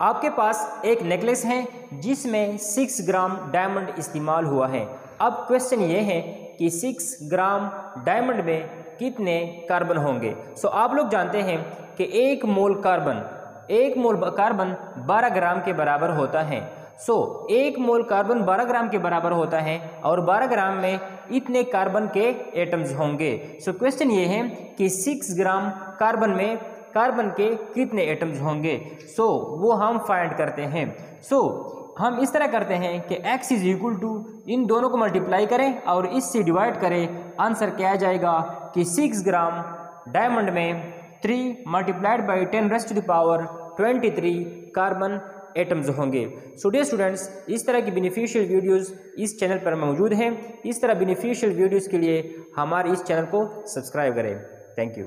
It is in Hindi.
आपके पास एक नेकलेस है जिसमें सिक्स ग्राम डायमंड इस्तेमाल हुआ है। अब क्वेश्चन ये है कि सिक्स ग्राम डायमंड में कितने कार्बन होंगे? सो आप लोग जानते हैं कि एक मोल कार्बन एक मोल कार्बन 12 ग्राम के बराबर होता है। सो so, एक मोल कार्बन 12 ग्राम के बराबर होता है और 12 ग्राम में इतने कार्बन के एटम्स होंगे। सो so, क्वेश्चन ये है कि 6 ग्राम कार्बन में कार्बन के कितने एटम्स होंगे? सो so, वो हम फाइंड करते हैं। सो so, हम इस तरह करते हैं कि x इज़ इक्वल टू इन दोनों को मल्टीप्लाई करें और इससे डिवाइड करें। आंसर क्या आ जाएगा कि 6 ग्राम डायमंड में 3 multiplied by ten raised to power 23 carbon atoms होंगे। सो डे स्टूडेंट्स इस तरह की बेनिफिशियल वीडियोस इस चैनल पर मौजूद हैं। इस तरह बेनिफिशियल वीडियोस के लिए हमारे इस चैनल को सब्सक्राइब करें। Thank you